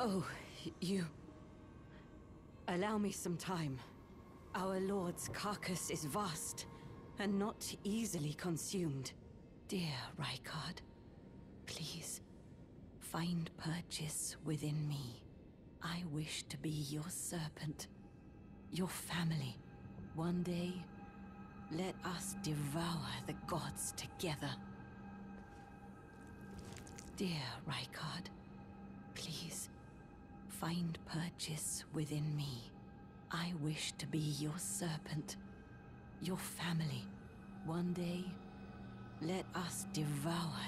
Oh, you. Allow me some time. Our lord's carcass is vast and not easily consumed. Dear Rykard, please find purchase within me. I wish to be your serpent, your family. One day, let us devour the gods together. Dear Rykard, please find purchase within me. I wish to be your serpent, your family. One day, let us devour